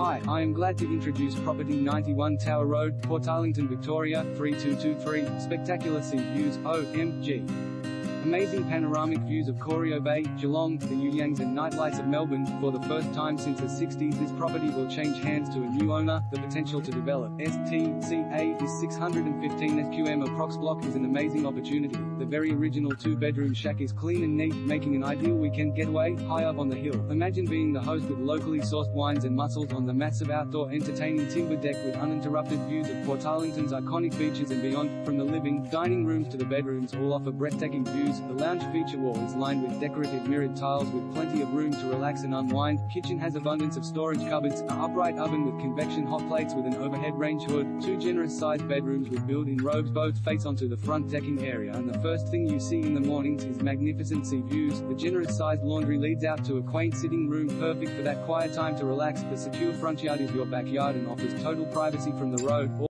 Hi, I am glad to introduce property 91 Tower Road, Portarlington, Victoria, 3223, spectacular sea views, OMG. Amazing panoramic views of Corio Bay, Geelong, the You Yangs and nightlights of Melbourne. For the first time since the 60s this property will change hands to a new owner. The potential to develop STCA is 615 SQM approx block is an amazing opportunity. The very original two-bedroom shack is clean and neat, making an ideal weekend getaway, high up on the hill. Imagine being the host with locally sourced wines and mussels on the massive outdoor entertaining timber deck with uninterrupted views of Portarlington's iconic beaches and beyond. From the living, dining rooms to the bedrooms all offer breathtaking views the lounge feature wall is lined with decorative mirrored tiles with plenty of room to relax and unwind. Kitchen has abundance of storage cupboards, an upright oven with convection hot plates with an overhead range hood, two generous sized bedrooms with built-in robes both face onto the front decking area and the first thing you see in the mornings is magnificent sea views. The generous sized laundry leads out to a quaint sitting room perfect for that quiet time to relax. The secure front yard is your backyard and offers total privacy from the road.